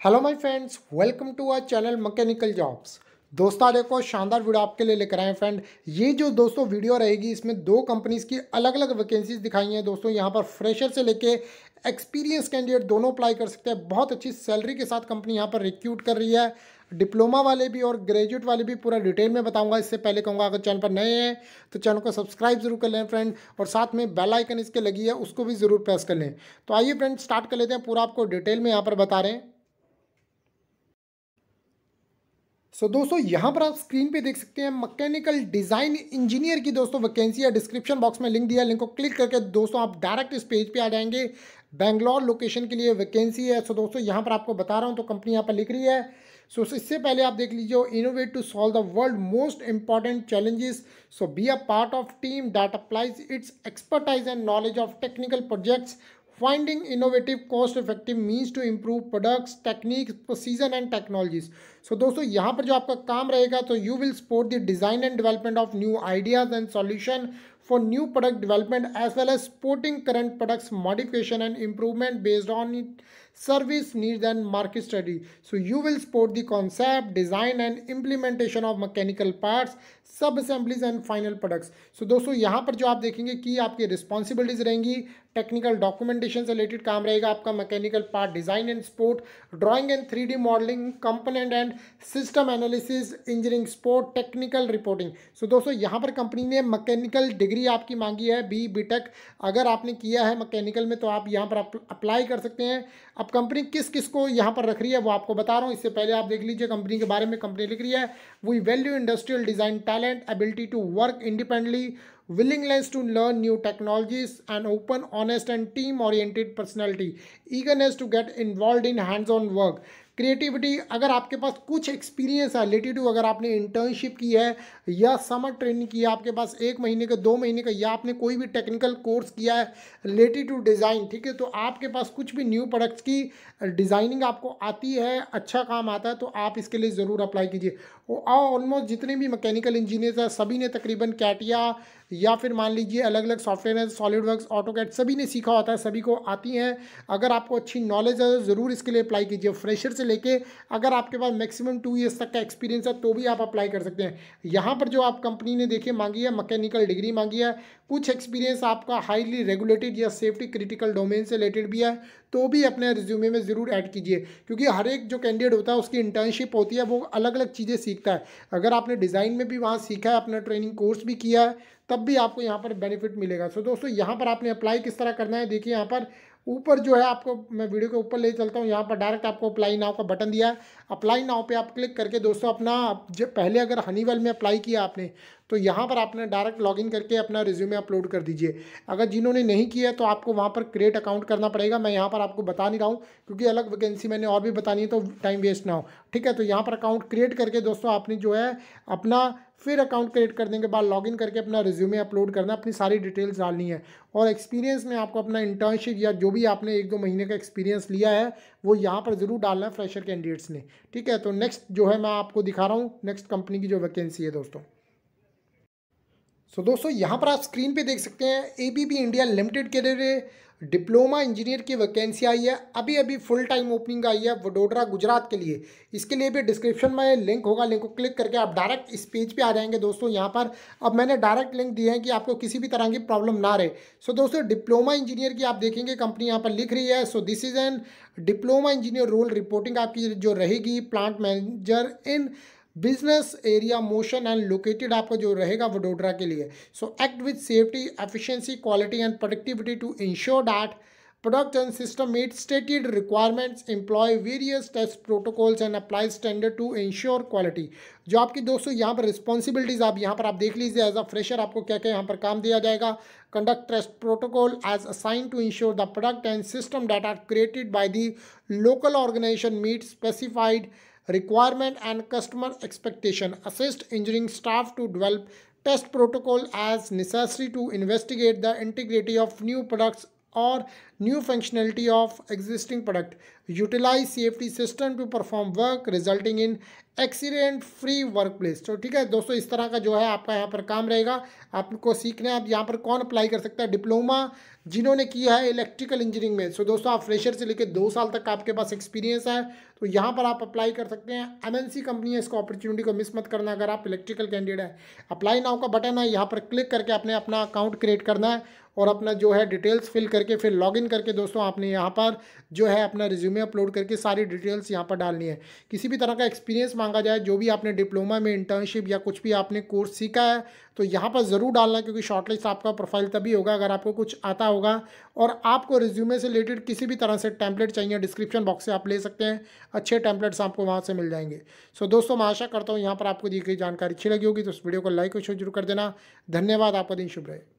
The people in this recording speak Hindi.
Hello my friends welcome to our channel mechanical jobs दोस्तों देखो शानदार वीडियो आपके लिए लेकर आए फ्रेंड ये जो दोस्तों वीडियो रहेगी, इसमें दो कंपनीज़ की अलग अलग वैकेंसीज दिखाई हैं, दोस्तों. यहाँ पर फ्रेशर से लेके एक्सपीरियंस कैंडिडेट दोनों अप्लाई कर सकते हैं. बहुत अच्छी सैलरी के साथ कंपनी यहाँ पर रिक्रूट कर रही है. डिप्लोमा वाले भी और ग्रेजुएट वाले भी पूरा डिटेल में बताऊँगा. इससे पहले कहूँगा, अगर चैनल पर नए हैं तो चैनल को सब्सक्राइब ज़रूर कर लें फ्रेंड और साथ में बेल आइकन इसके लगी है, उसको भी ज़रूर प्रेस कर लें. तो आइए फ्रेंड स्टार्ट कर लेते हैं. पूरा आपको डिटेल में यहाँ पर बता रहे हैं. सो so, दोस्तों यहाँ पर आप स्क्रीन पे देख सकते हैं मैकेनिकल डिज़ाइन इंजीनियर की दोस्तों वैकेंसी है। डिस्क्रिप्शन बॉक्स में लिंक दिया लिंक को क्लिक करके दोस्तों आप डायरेक्ट इस पेज पे आ जाएँगे। बेंगलोर लोकेशन के लिए वैकेंसी है। सो so, दोस्तों यहाँ पर आपको बता रहा हूँ तो कंपनी यहाँ पर लिख रही है। सो so, इससे पहले आप देख लीजिए innovate to solve the world most important challenges so be a part of team that applies its expertise and knowledge of technical projects finding innovative cost effective means to improve products technique processes and technologies so दोस्तों, यहाँ पर जो आपका काम रहेगा तो you will support the design and development of new ideas and solution for new product development as well as supporting current products modification and improvement based on service needs and market study so you will support the concept design and implementation of mechanical parts sub assemblies and final products so दोस्तों यहाँ पर जो आप देखेंगे कि आपकी रिस्पॉन्सिबिलिटीज रहेंगी टेक्निकल डॉक्यूमेंटेशन से रिलेटेड काम रहेगा आपका mechanical part design and support drawing and three modelling component and system analysis engineering support technical reporting so दोस्तों यहाँ पर कंपनी ने मैकेनिकल डिग्री आपकी मांगी है बी बी अगर आपने किया है मैकेनिकल में तो आप यहाँ पर अप्लाई कर सकते हैं। अब कंपनी किस किस को यहाँ पर रख रही है, वो आपको बता रहा हूँ। इससे पहले आप देख लीजिए कंपनी के बारे में कंपनी लिख रही है। We value industrial design talent ability to work independently willingness to learn new technologies and open, honest and team oriented personality, eagerness to get involved in hands on work creativity, अगर आपके पास कुछ एक्सपीरियंस है रिलेटेड टू अगर आपने इंटर्नशिप की है, या समर ट्रेनिंग की है आपके पास एक महीने का, दो महीने का, या आपने कोई भी टेक्निकल कोर्स किया है रिलेटेड टू डिज़ाइन ठीक है? तो आपके पास कुछ भी न्यू प्रोडक्ट्स की डिज़ाइनिंग आपको आती है अच्छा काम आता है तो आप इसके लिए ज़रूर अप्लाई कीजिए। और ऑलमोस्ट जितने भी मैकेनिकल इंजीनियर्स हैं, सभी ने तकरीबन कैटिया या फिर मान लीजिए अलग अलग सॉफ्टवेयर है सॉलिड वर्क ऑटोकैट सभी ने सीखा होता है, सभी को आती हैं। अगर आपको अच्छी नॉलेज है ज़रूर इसके लिए अप्लाई कीजिए। फ्रेशर से लेके अगर आपके पास मैक्सिमम टू ईयर्स तक का एक्सपीरियंस है तो भी आप अप्लाई कर सकते हैं। यहाँ पर जो आप कंपनी ने देखिए, मांगी है मैकेनिकल डिग्री मांगी है, कुछ एक्सपीरियंस आपका हाईली रेगुलेटेड या सेफ्टी क्रिटिकल डोमेन से रिलेटेड भी है तो भी अपने रिज्यूमे में ज़रूर ऐड कीजिए। क्योंकि हर एक जो कैंडिडेट होता है, उसकी इंटर्नशिप होती है, वो अलग अलग चीज़ें सीखता है। अगर आपने डिज़ाइन में भी वहाँ सीखा है अपना ट्रेनिंग कोर्स भी किया है, तब भी आपको यहाँ पर बेनिफिट मिलेगा। सो दोस्तों, यहाँ पर आपने अप्लाई किस तरह करना है, देखिए यहाँ पर ऊपर जो है आपको मैं वीडियो के ऊपर ले चलता हूँ। यहाँ पर डायरेक्ट आपको अप्लाई नाव का बटन दिया है। अप्लाई नाव पे आप क्लिक करके दोस्तों अपना जब पहले अगर हनीवेल में अप्लाई किया आपने तो यहाँ पर आपने डायरेक्ट लॉगिन करके अपना रिज्यूमे अपलोड कर दीजिए। अगर जिन्होंने नहीं किया तो आपको वहाँ पर क्रिएट अकाउंट करना पड़ेगा। मैं यहाँ पर आपको बता नहीं रहा हूँ, क्योंकि अलग वैकेंसी मैंने और भी बतानी है तो टाइम वेस्ट ना हो। ठीक है तो यहाँ पर अकाउंट क्रिएट करके दोस्तों आपने जो है अपना फिर अकाउंट क्रिएट करने के बाद लॉगिन करके अपना रिज्यूमे अपलोड करना, अपनी सारी डिटेल्स डालनी है। और एक्सपीरियंस में आपको अपना इंटर्नशिप या जो भी आपने एक दो महीने का एक्सपीरियंस लिया है, वो यहाँ पर ज़रूर डालना है फ्रेशर कैंडिडेट्स ने। ठीक है तो नेक्स्ट जो है मैं आपको दिखा रहा हूँ नेक्स्ट कंपनी की जो वैकेंसी है दोस्तों। सो दोस्तों, यहाँ पर आप स्क्रीन पे देख सकते हैं A B B India limited के लिए डिप्लोमा इंजीनियर की वैकेंसी आई है। अभी अभी फुल टाइम ओपनिंग आई है वडोदरा गुजरात के लिए। इसके लिए भी डिस्क्रिप्शन में लिंक होगा लिंक को क्लिक करके आप डायरेक्ट इस पेज पे आ जाएँगे दोस्तों यहाँ पर। अब मैंने डायरेक्ट लिंक दिए हैं कि आपको किसी भी तरह की प्रॉब्लम ना रहे। सो दोस्तों डिप्लोमा इंजीनियर की आप देखेंगे कंपनी यहाँ पर लिख रही है। So this is an diploma engineer role reporting आपकी जो रहेगी plant manager in business area, motion and located आपका जो रहेगा वडोदरा के लिए। So act with safety efficiency quality and productivity to ensure that product and system meet stated requirements employ various test protocols and apply standard to ensure quality जो आपकी दोस्तों, यहाँ पर रिस्पॉन्सिबिलिटीज आप यहाँ पर आप देख लीजिए एज अ फ्रेशर आपको क्या क्या यहाँ पर काम दिया जाएगा। Conduct test protocol as assign to ensure the product and system that are created by the local organization meet specified requirement and customer expectation. Assist engineering staff to develop test protocol as necessary to investigate the integrity of new products और new functionality of existing product utilize safety system to perform work resulting in accident free work place तो ठीक है, दोस्तों, इस तरह का जो है आपका यहाँ पर काम रहेगा। आपको सीखना है, आप यहाँ पर कौन अप्लाई कर सकता है? डिप्लोमा जिन्होंने किया है इलेक्ट्रिकल इंजीनियरिंग में। सो दोस्तों, आप फ्रेशर से लेकर दो साल तक आपके पास एक्सपीरियंस है। तो यहाँ पर आप अप्लाई कर सकते हैं। एमएनसी कंपनी है, इसको अपॉर्चुनिटी को मिस मत करना अगर आप इलेक्ट्रिकल कैंडिडेट है। अप्लाई नाउ का बटन है, यहाँ पर क्लिक करके आपने अपना अकाउंट क्रिएट करना है। और अपना जो है डिटेल्स फिल करके फिर लॉगिन करके दोस्तों आपने यहाँ पर जो है अपना रिज्यूमे अपलोड करके सारी डिटेल्स यहाँ पर डालनी है। किसी भी तरह का एक्सपीरियंस मांगा जाए, जो भी आपने डिप्लोमा में इंटर्नशिप या कुछ भी आपने कोर्स सीखा है तो यहाँ पर ज़रूर डालना, क्योंकि शॉर्टलिस्ट आपका प्रोफ़ाइल तभी होगा अगर आपको कुछ आता होगा। और आपको रिज्यूमे से रिलेटेड किसी भी तरह से टैंपलेट चाहिए डिस्क्रिप्शन बॉक्स से आप ले सकते हैं। अच्छे टैंपलेट्स आपको वहाँ से मिल जाएँगे। सो दोस्तों, मैं आशा करता हूँ यहाँ पर आपको दी गई जानकारी अच्छी लगी होगी तो उस वीडियो को लाइक और शेयर ज़रूर कर देना। धन्यवाद, आपका दिन शुभ रहे।